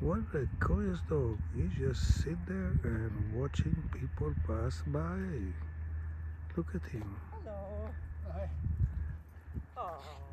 What a curious dog. He just sit there and watching people pass by. Look at him. Hello. Hi. Oh.